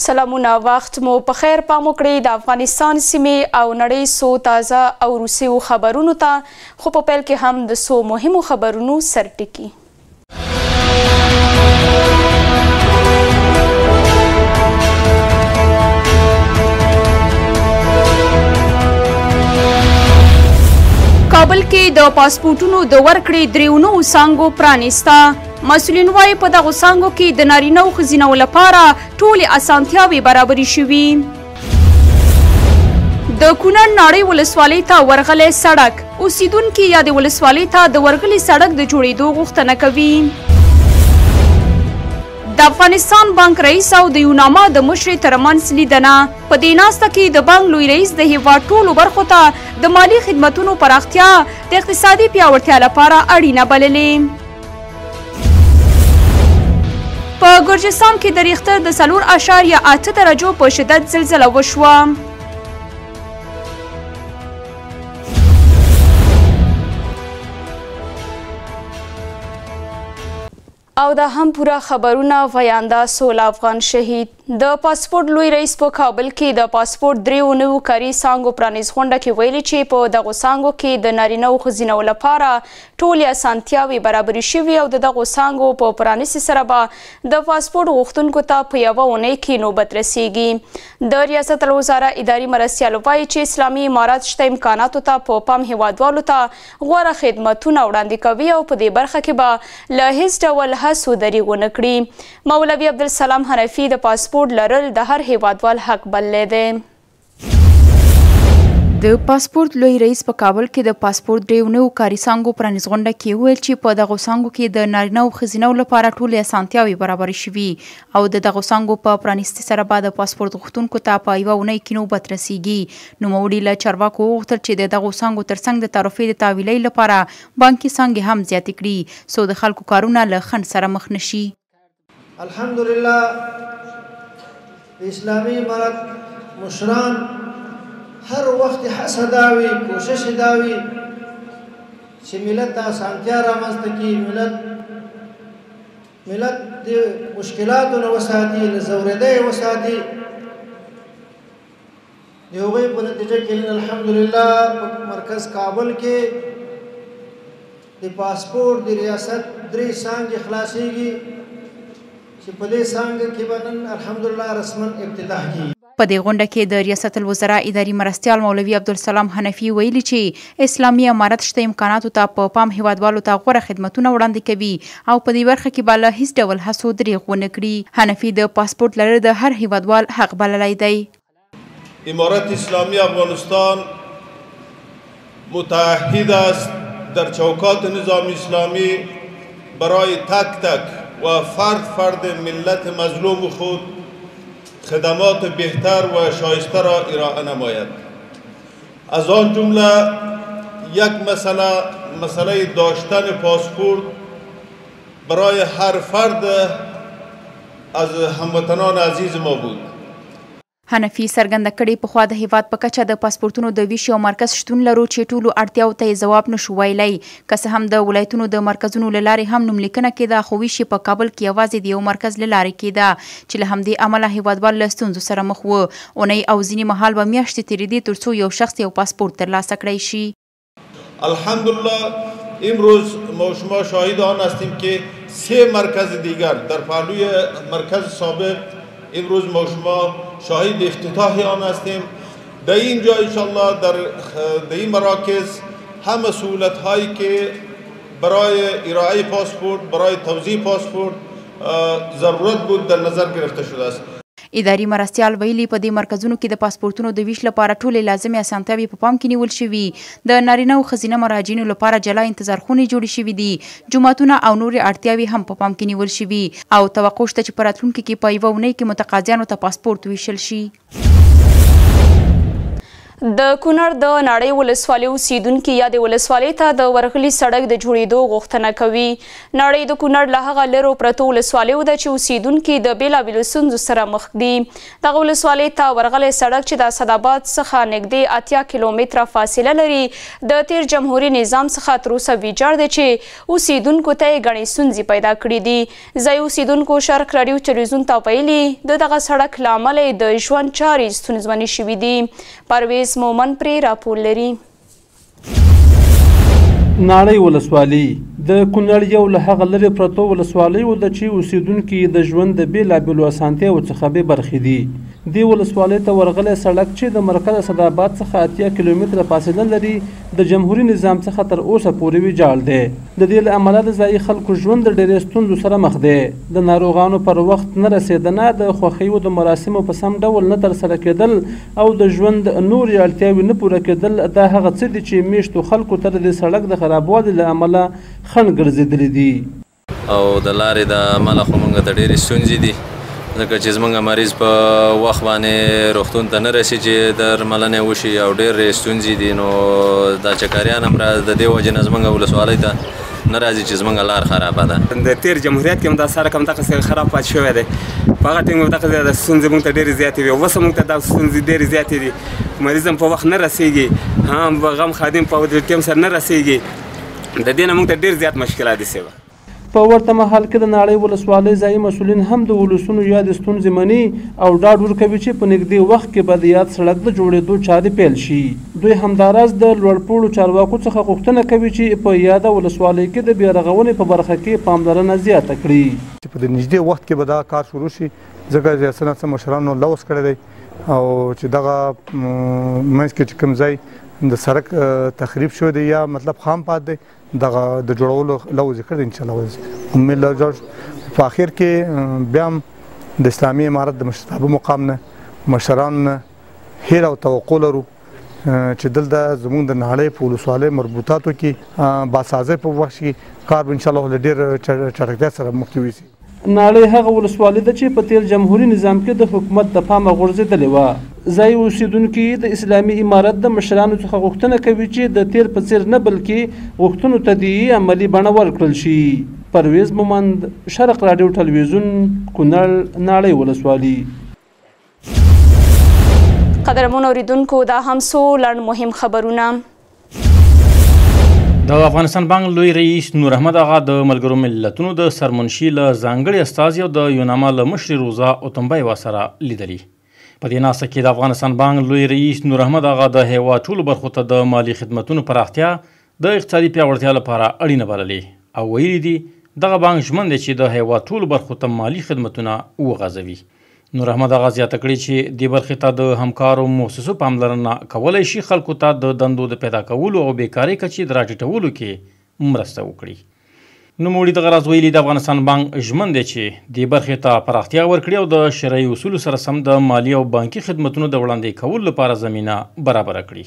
سلامونه وخت مو په خیر پام وکړئ د افغانستان سیمې او نړۍ څو تازه او روسیو خبرونو ته خو په پیل کې هم د څو مهمو خبرونو سرټکي کابل کې د پاسپورټونو د ورکړې دریونو څانګو پرانیسته مسؤلین وايي، په دغو څانګو کې د نارینه او ښځینهو لپاره ټولې اسانتیاوې برابرې شوي. د کونړ ناړۍ ولسوالۍ ته ورغلی سړک، اوسېدونکي یادې ولسوالۍ ته د ورغلي سړک د جوړېدو غوښتنه کوي. د افغانستان بانک رئیس او د یوناما د مشرې ترمنځ لیدنه، په دې ناسته کې د بانک لوی رئیس د هېواد ټولو برخو ته د مالي خدمتونو پراختیا د اقتصادي پیاوړتیا لپاره اړینه بللې. په ګرجستان کې د ریختر د څلور اشاریه اته درجو په شدت زلزله وشوه. او دا هم پوره خبرونه ویاندا سول افغان شهید د پاسپورټ لوی رئیس په کابل کې د پاسپورټ دریو نویو کاري څانګو پرانیزغونډه کې ویلي چې په دغو څانګو کې د نارینه او ښځینه لپاره ټولې اسانتیاوې برابرې شوي او د دغو څانګو په پرانیستې سره به د پاسپورټ غوښتونکو ته په یوه اونۍ کې نوبت رسیږي د ریاست الوزاره اداري مرستیال وایي چې اسلامي امارات شته امکاناتو ته په پام هیوادوالو ته غوره خدمتونه وړاندې کوي او په دې برخه کې به له هیڅ ډول هڅو دریغ ونه کړي مولوي عبدالسلام حنفي د پاسپورت لرل د هر هیوادوال حق بللی دی. د پاسپورت لوی رئیس په کابل کې د پاسپورت دریو نوو کاري څانګو پرانیز غونډه کې وویل چې په دغو څانګو کې د نارینه او ښځینه لپاره ټولې اسانتیاوې برابرې شوي او د دغو څانګو په پرانیستي سره به د پاسپورت غوښتونکو ته په یوه اونۍ کې نوبت رسیږي نوموړي له چارواکو وغوښتل چې د دغو څانګو ترڅنګ د تعرفې د تحویلۍ لپاره بانکي څانګې هم زیاتې کړي، څو د خلکو کارونه له خنډ سره مخ نه شي. الحمدلله د اسلامي امارت مشران هر وخت هڅه دا وي، کوشش یې دا وي چې ملت ته اسانتیا رامنځته کړي، ملت ملت د مشکلاتو نه وساتي، له ځورېدۍ یې وساتي. د هغوی په نتیجه کې نن الحمدلله په مرکز کابل کې د پاسپورت د ریاست درې څانګې خلاصېږي چې په دې څانګه کې به نن الحمدلله رسما افتتاح کیږي په دې غونډه کې د ریاست الوزرا اداري مرستیال مولوي عبدالسلام حنفي ویلي چې اسلامي امارت شته امکاناتو ته په پام هیوادوالو ته غوره خدمتونه وړاندې کوي او په دې برخه کې به له هیڅ ډول هڅو دریغ ونه کړي حنفي د پاسپورت لرل د هر هیوادوال حق بللی دی امارت اسلامی افغانستان متحد است در چوکات نظام اسلامی برای تک تک و فرد فرد ملت مظلوم خود خدمات بهتر و شایسته را ارائه نماید از آن جمله یک مسئله مسئله داشتن پاسپورت برای هر فرد از هموطنان عزیز ما بود. حنفي څرګنده کړې، پخوا د هېواد په کچه د پاسپورتونو د ویش یو مرکز شتون لرو چې ټولو اړتیاوو ته یې ځواب نه شو ویلای. که څه هم د ولایتونو د مرکزونو له لارې هم نوملیکنه کېده خو ویش یې په کابل کې یوازې د یو مرکز له لارې کېده چې له همدې امله هېوادوال له ستونزو سره مخ وو. اونۍ او ځینې مهال به میاشتې تېرېدې ترڅو یو شخص یو پاسپورت ترلاسه کړای شي. الحمدلله امروز ما شما شاهد آن هستیم که سه مرکز دیگر در پهلوی مرکز سابق امروز ما شما شاهد افتتاح آن هستیم در اینجا انشالله در, در این مراکز همه سهولت هایی که برای ارائه پاسپورت برای توضیح پاسپورت ضرورت بود در نظر گرفته شده است اداري مرستیال ویلي، په دې مرکزونو کې د پاسپورتونو د ویش لپاره ټولې لازمې اسانتیاوې په پام کې نیول شوي، د نارینه او ښځینه مراجعینو لپاره جلا انتظارخونې جوړې شوې دي، جوماتونه او نورې اړتیاوې هم په پام کې نیول شوي او توقع شته چې په راتلونکي کې په یوه اونۍ کې متقاضیانو ته پاسپورت ویشل شي. د کونړ د ناړۍ ولسوالۍ اوسېدونکي یادې ولسوالۍ ته د ورغلي سړک د جوړېدو غوښتنه کوي. ناړۍ د کونړ له هغه لرو پرتو ولسوالیو ده چې اوسېدونکي د بېلابېلو ستونزو سره مخ دي. دغه ولسوالۍ ته ورغلی سړک چې د اسداباد څخه نږدې اتیا کیلومتره فاصله لري، د تېر جمهوري نظام څخه تر اوسه ویجاړ دی چې اوسېدونکو ته یې ګڼې ستونزې پیدا کړې دي. ځايي اوسېدونکو شرق راډیو تلویزیون ته ویلي، د دغه سړک له امله یې د ژوند چارې ستونزمنې شوې دي. پرویز مومن پرې راپور لري. ناړۍ ولسوالي د کونړ یو له هغه لرې پرتو ولسوالیو ده چې اوسېدونکي یې د ژوند د بېلابېلو اسانتیاوو څخه بې برخې دي. دې ولسوالۍ ته ورغلی سړک چې د مرکز اسداباد څخه اتیا کیلومتره فاصله لري، د جمهوري نظام څخه تر اوسه پورې ویجاړ دی. د دې له امله د ځايي خلکو ژوند د ډېری ستونزو سره مخ دی. د ناروغانو پر وخت نه رسېدنه، د خوښیو د مراسمو په سم ډول نه ترسره کېدل او د ژوند نورې اړتیاوې نه پوره کېدل دا هغه څه دي چې مېشتو خلکو ته د دې سړک د خرابوالي له امله خنډ ګرځېدلي دي. او د لارې د امله خو مونږ ته ډېرې ستونزې دي ځکه چې زمونږ مریض په وخت باندې روغتون ته نه رسي چې درملنه وشي او ډېرې ستونزې دي نو دا چکاریان هم را د دې وجې نه زمونږ ولسوالۍ ته نه راځي چې زمونږ لار خرابه ده د تیر جمهوریت کې هم دا سړک هم دغسې خراب پاتې شوی دی په هغه ټینګ دغه د ستونزې مونږ ته ډېرې زیاتې وي اوس مونږ ته دا ستونزې ډېرې زیاتې دي مریض هم په وخت نه رسیږي هم غم خادم په ټیم سره نه رسیږي د دې نه موږ ته ډېر زیات مشکلات دي صاحب په ورته مهال کې د ناړۍ ولسوالۍ ځایي مسولین هم د ولسونو یادې ستونزې مني او ډاډ ورکوي چې په نږدې وخت کې به د یاد سړک د جوړېدو چارې پیل شي. دوی همداراز د لوړپوړو چارواکو څخه غوښتنه کوي چې په یاده ولسوالۍ کې د بیارغونې په برخه کې پاملرنه زیاته کړي. چې په نږدې وخت کې به دا کار شروع شي ځکه چې څه نا څه مشرانو لوظ کړی دی. او چې دغه منځ کې چې کوم ځای د سرک تخریب شو دی یا مطلب خام پات دی دغه د جوړولو لو ذکر دی ان شاء الله ورځي امید لرم جورج په اخر کې بیا د اسلامي امارت د مشرتابه مقام نه مشران نه هیر او توقع لرو چې دلته زموږ د نړۍ په ولسوالۍ مربوطاتو کې باسازه په وخت کې کار ان شاء الله ډیر چټکتیا سره مخکې وي ناړۍ هغه ولسوالي ده چې په تېر جمهوري نظام کې د حکومت د پامه غورځېدلې وه. ځايي اوسېدونکي د اسلامي امارت د مشرانو څخه غوښتنه کوي چې د تېر په څېر نه بلکې غوښتنو ته دې عملي بڼه ورکړل شي. پروېز مومند، شرق راډيو ټلوېزيون، کونړ، ناړۍ ولسوالي. قدرمن اوریدونکو دا هم سو لړن مهم خبرونه د افغانستان بانک لوی رئیس نور احمد آغا د ملګرو ملتونو د سرمنشي له ځانګړي استازي او د یوناما له مشرې روزا اوتمبایوا سره لیدلي په دې ناسته کې د افغانستان بانک لوی رئیس نور احمد آغا د هیواد ټولو برخو ته د مالي خدمتونو پراختیا د اقتصادي پیاوړتیا لپاره اړینه بللې او ویلي دي دغه بانک ژمن دی چې د هیواد ټولو برخو ته مالي خدمتونه وغځوي. نور احمد اغا زیاته کړې چې دې برخې ته د همکارو موسسو پاملرنه کولای شي خلکو ته د دندو د پیدا کولو او بېکارۍ کچې د راټیټولو کې مرسته وکړي. نوموړي دغه راز ویلي د افغانستان بانک ژمن دی چې دې برخې ته پراختیا ورکړي او د شرعي اصولو سره سم د مالي او بانکي خدمتونو د وړاندې کولو لپاره زمینه برابره کړي.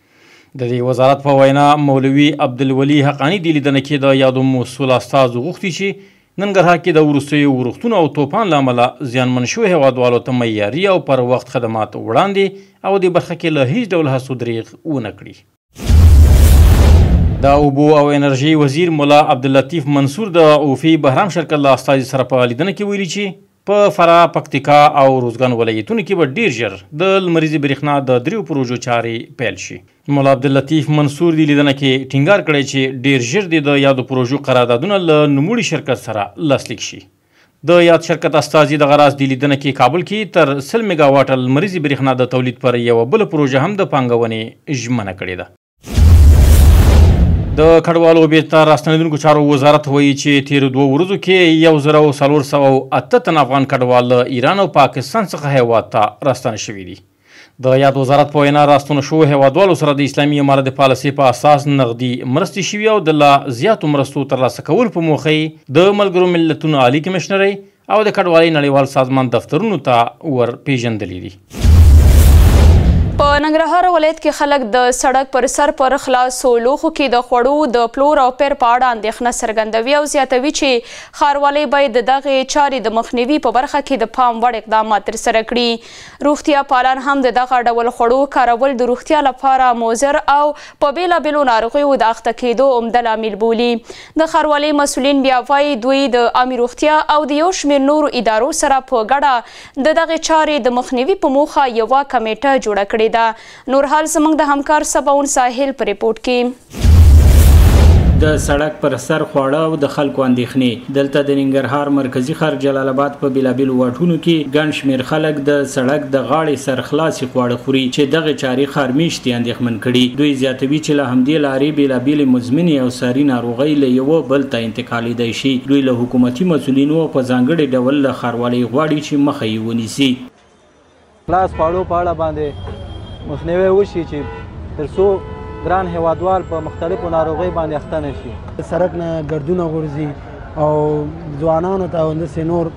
د دې وزارت په وینا مولوي عبدالولي حقاني دې لیدنه کې د یادو مسول استازو غوښتي چې ننګرهار کې د وروستیو ورښتونو او توپان له امله زیانمن شوو هېوادوالو ته معیاري او پر وخت خدمات وړاندې او دې برخه کې له هیڅ ډول هڅو دریغ ونه کړي. د اوبو او انرژۍ وزیر ملا عبداللطیف منصور د اوفي بهرام شرکت له استازي سره په لیدنه کې ویلي چې په فراه، پکتیکا او روزګان ولایتونو کې به ډیر ژر د لمریزې برېښنا د دریو پروژو چارې پیل شي. ملا عبداللطیف منصور دې لیدنه کې ټینګار کړی چې ډیر ژر دې د یادو پروژو قراردادونه له نوموړي شرکت سره لاسلیک شي. د یاد شرکت استازي دغه راز دې لیدنه کې کابل کې تر سل میګاواټه لمریزې برېښنا د تولید پر یوه بله پروژه هم د پانګونې ژمنه کړې ده. د کډوالو بیرته راستنیدونکو چارو وزارت وایي چې تیر دوه ورځو کې یو زر او څلور سوه او اته تن افغان کډوال له ایران او پاکستان څخه هیواد ته راستانه شوي دي د یاد وزارت په وینا راستنو شوو هیوادوالو سره د اسلامي امارت د پالیسۍ په اساس نغدي مرستې شوي او د لا زیاتو مرستو ترلاسه کولو په موخه د ملګرو ملتونو عالي کمشنرۍ او د کډوالۍ نړیوال سازمان دفترونو ته ور پیژندلې دي. په ننګرهار ولایت کې خلک د سړک پر سر پر خلاصو لوښو کې د خوړو د پلور او پیر په اړه اندېښنه څرګندوي او زیاتوي چې ښاروالۍ باید د دغې چارې د مخنیوي په برخه کې د پام وړ اقدامات ترسره کړي. روغتیا پالان هم د دغه ډول خوړو کارول د روغتیا لپاره مضر او په بېلابېلو ناروغیو د اخته کېدو عمده لامل بولي. د ښاروالۍ مسؤلین بیا وايي، دوی د عامې روغتیا او د یو شمېر نورو ادارو سره په ګډه د دغې چارې د مخنیوي په موخه یوه کمېټه جوړه کړې ده. نور حال زموږ د همکار سباوون ساحل په رپوټ کې. د سړک پر سر خواړه او د خلکو اندېښنې. دلته د ننګرهار مرکزي ښار جلال اباد په بېلابېلو واټونو کې ګڼ شمېر خلک د سړک د غاړې سر خلاصي خواړه خوري چې دغې چارې ښارمېشتي اندېښنه اغېزمن کړي. دوی زیاتوي چې له همدې لارې بېلابېلې مزمنې او ساري ناروغۍ له یوه بل ته انتقالېدای شي. دوی له حکومتي مسؤلینو او په ځانګړې ډول له ښاروالۍ غواړي چې مخه یې ونیسي. لاس خواړو په اړه باندې مخنیوی وشي چې تر څو ګران هېوادوال په مختلفو ناروغۍ باندې اخته نه شي. سرک نه ګردونه غورځي. او ځوانانو ته او داسې نور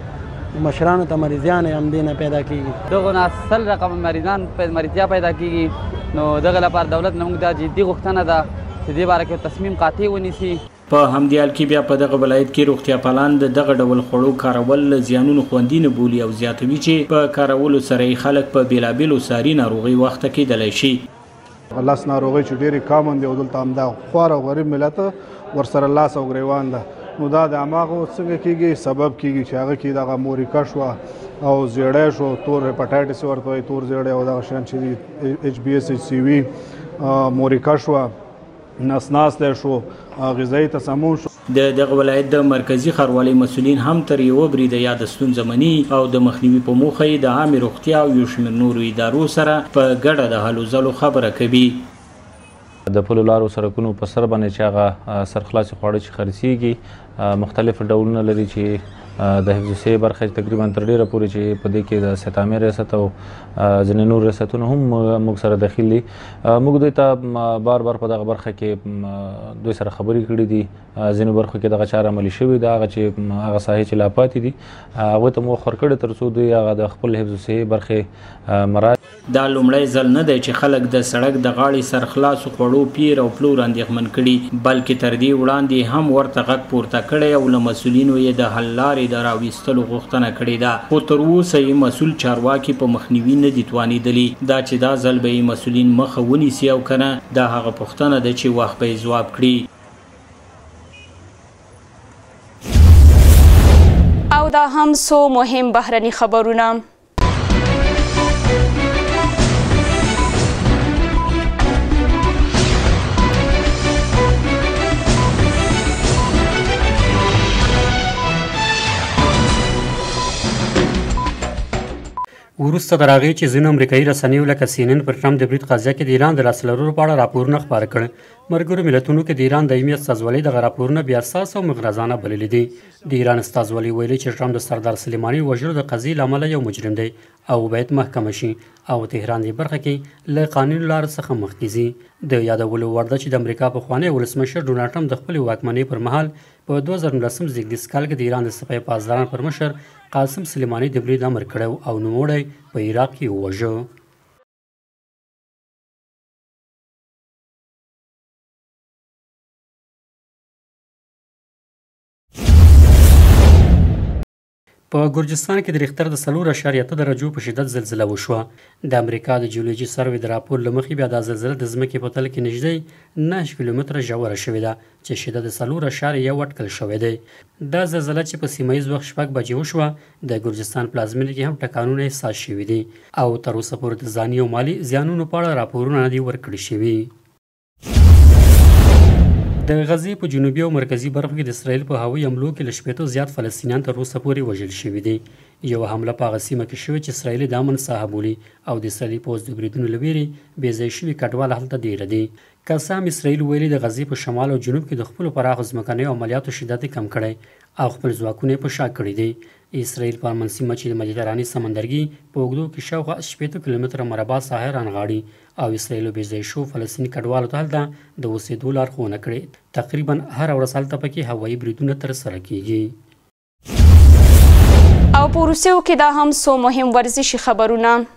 مشرانو ته مریضیان هم دې نه پیدا کېږي دغو نه سل رقمه مریضان مریضیا پیدا کېږي نو دغه لپاره دولت نه موږ دا جدي غوښتنه ده چې دې باره کې تصمیم قاطع ونیسي په همدې حال کې بیا په دغه ولایت کې روغتیاپالان د دغه ډول خوړو کارول له زیانونو خوندي نه بولي او زیاتوي چې په کارولو سره یې خلک په بېلابېلو ساري ناروغیو اخته کېدلی شي. لاس ناروغي چې ډېری کامن دی او دلته همدا خوار او غریب ملت ورسره لاس او ګریوان ده نو دا د اماغو څنګه کیږي سبب کیږي چې هغه کې دغه موریکا شو او زیړی شو تور هپاټایټس ورته وي تور زیړی او دغه شان چې ایچ بي اس ایچ سی وي موریکا شو نس ناستی شو، غذايي تسمم شو. د دغه ولایت د مرکزي ښاروالۍ مسؤلین هم تر یوه بریده یاده ستونزه مني او د مخنیوي په موخه یې د عامې روغتیا او یو شمېر نورو ادارو سره په ګډه د هلو ځلو خبره کوي. د پلو لارو سرکونو په سر باندې چې هغه سرخلاصي خواړه چې خرڅیږي مختلف ډولونه لري چې د حفظ سه برخه تقریبا تر ډیره پورې چې په دې کې د ستامې ریاست او ځینې نور ریاستونه هم موږ سره داخل دي موږ دوی ته بار بار په دغه برخه کې دوی سره خبرې کړې دي ځینې برخو کې دغه چاره عملي شوې ده هغه چې هغه ساحې چې لا پاتې دي هغه ته مو خور کړې ترڅو دوی هغه د خپل حفظ سه برخه مراعات دا لومړی ځل نه دی چې خلک د سړک د غاړې سرخلاصو خوړو پېر او پلور اندېښمن کړي، بلکې تر دې وړاندې یې هم ورته غږ پورته کړی او له مسؤلینو یې د حل لارې د راویستلو غوښتنه کړې ده، خو تر اوسه یې مسؤل چارواکي په مخنیوي نه دي توانېدلي. دا چې دا ځل به یې مسؤلین مخه ونیسي او که نه، دا هغه پوښتنه ده چې وخت به یې ځواب کړي. او دا هم څو مهم بهرني خبرونه. وروسته تر هغې چې ځینو امریکایي رسنیو لکه سینن پر ټرمپ د برید قضیه کې د ایران د لاسته لرلو په اړه راپورونه خپاره کړل ملګرو ملتونو کې د ایران دایمي استازولۍ دغه راپورونه بیا احساس او مغرضانه بللي دي د ایران استازولۍ ویلي چې ټرمپ د سردار سلیماني وژلو د قضیې له امله یو مجرم دی او باید محکمه شي او تهران دې برخه کې له قانوني لارو څخه مخکې ځي. د یادولو وړ ده چې د امریکا پخوانی ولسمشر ډونالډ ټرمپ د خپلې واکمنۍ پر مهال په دوه زره نولسم زېږدیز کال کې د ایران د سپاه پاسداران پر مشر قاسم سلیماني د برید امر کړی و او نوموړی په عراق کې ووژه. په ګرجستان کې د ریختر د څلور اشاریه اته درجو په شدت زلزله وشوه د امریکا د جیولوجي سروې د راپور له مخې بیا دا زلزله د ځمکې په تل کې نږدې نهه کیلومتره ژوره شوې ده چې شدت د څلور اشاریه یو اټکل شوی دی دا زلزله چې په سیمه ییز وخت شپږ بجې وشوه د ګرجستان پلازمېنې کې هم ټکانونه احساس شوي دي او تر اوسه پورې د ځاني او مالي زیانونو په اړه راپورونه نه دي ورکړل شوي د غزې په جنوبي او مرکزي برخو کې د اسرایل په هوایي حملو کې له شپېتو زیات فلسطینیان تر اوسه پورې وژل شوي دي یوه حمله په هغه سیمه کې شوې چې اسرایل د امن ساحه بولي او د اسرایلي پوځ د بریدونو له ویرې بې ځای شوي کډوال هلته ډېر دي که څه هم اسرایل ویلي د غزې په شمال او جنوب کې د خپلو پراخو ځمکنیو عملیاتو شدت کم کړی او خپل ځواکونه یې په شا کړي دي اسراییل په امن سیمه چې د مدیترانې سمندرګي په اوږدو کې شاوخوا شپېته کیلومتره مربع ساحه رانغاړي او اسراییلو بې ځای شوو فلسطیني کډوالو ته هلته د اوسېدو لارښوونه کړې، تقریباً هره ورځ هلته په کې هوایي بریدونه ترسره کېږي. او په وروستیو کې دا هم څو مهم ورزشي خبرونه.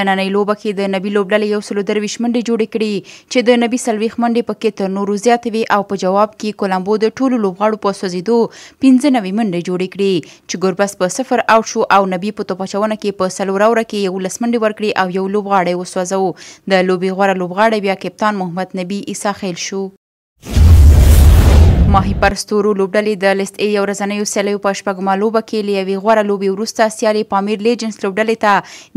نننۍ لوبه کې د نبي لوبډلې یو سلو درویشت منډې جوړې کړي چې د نبي څلوېښت منډې پکې تر نورو زیاتې وي او په جواب کې کولمبو د ټولو لوبغاړو په سوځېدو پنځه نوي منډې جوړې کړي چې ګربس په صفر اوټ شو او نبي په توپچونه کې په څلور اوره کې یولس منډې ورکړي او یو لوبغاړی وسوځو د لوبې غوره لوبغاړی بیا کپتان محمد نبي عیسی خیل شو. ماهیپر ستورو لوبډلې د لیست ای یو ورځنیو سیالیو په شپږمه لوبه کې له یوې غوره لوبې وروسته سیالې پامیر لیجنډس لوبډلې ته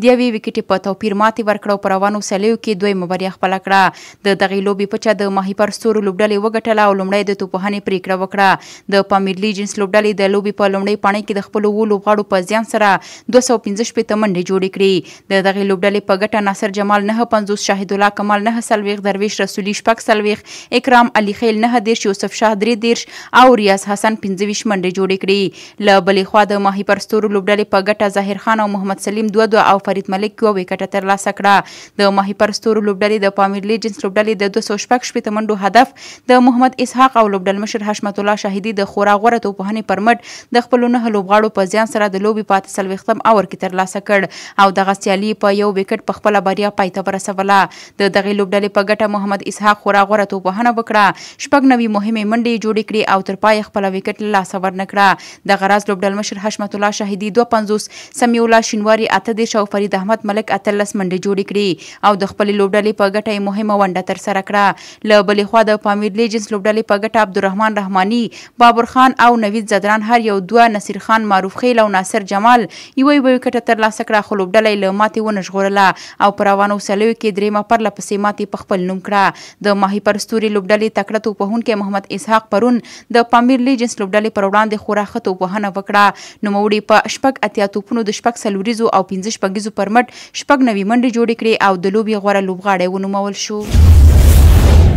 د یوې ویکټې په توپیر ماتې ورکړه او په روانو سیالیو کې دویمه بریا خپله کړه د دغې لوبې پچه د ماهیپر ستورو لوبډلې وګټله او لومړی د توپوهنې پریکړه وکړه د پامیر لیجنډس لوبډلې د لوبې په لومړۍ پاڼۍ کې د خپلو اوو لوبغاړو په زیان سره دوه سوه پنځه شپېته منډې جوړې کړې د دغې لوبډلې په ګټه ناصر جمال نهه پنځوس، شاهدالله کمال نهه څلوېښت، دروېش رسولي شپږ څلوېښت، اکرام علي خېل نهه دېرش، یوسف شاه درې دېرش او ریاض حسن پنځه ویشت منډې جوړې کړې. له بلې خوا د ماهیپر ستورو لوبډلې په ګټه ظاهر خان او محمد سلیم دوه دوه او فرید ملک یوه وېکټه ترلاسه کړه. د ماهیپر ستورو لوبډلې د پامیر لیجنس لوبډلې د دوه سوه شپږ شپېته منډو هدف د محمد اسحاق او لوبډلمشر حشمت الله شاهدي د خورا غوره توپوهنې پر مټ د خپلو نهه لوبغاړو په زیان سره د لوبې په اته څلوېښتم اور کې ترلاسه کړ او دغه سیالي یې په یو ویکټ په خپله بریا پای ته ورسوله. د دغې لوبډلې په ګټه محمد اسحاق خورا غوره توپوهنه وکړه، شپږ نوي مهمې منډې یې جوړې کړې او تر پایه خپله ویکټ له لاسه ورنکړه. دغه راز لوبډلمشر حشمت الله شاهدي دوه پنځوس، سمیع الله شینواری اته دېرش او فرید احمد ملک اتلس منډې جوړې کړې او د خپلې لوبډلې په ګټه یې مهمه ونډه ترسره کړه. له بلې خوا د پامیر لیجنس لوبډلې په ګټه عبدالرحمن رحماني، بابر خان او نوید ځدران هر یو دوه، نصیر خان، معروف خیل او ناصر جمال یوه یوه ویکټه ترلاسه کړه، خو لوبډله یې له ماتې ونه ژغورله او په روانو سیالیو کې درېیمه پرله پسې ماتې په خپل نوم کړه. د ماهیپر ستوري لوبډلې تکړه توپوهونکی محمد اسحاق پرون د پامیر لیجنس لوبډلې پر وړاندې خورا ښه توپوهنه وکړه، نوموړي په شپږ اتیا توپونو د شپږ څلوریزو او پنځه شپږیزو پر مټ شپږ نوي منډې جوړې کړې او د لوبې غوره لوبغاړی ونومول شو.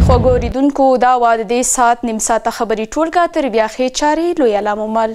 خوږو اورېدونکو دا وه د دې ساعت نیم ساعته خبري ټولګه تر بیا ښې چاري لوی الله مو مل.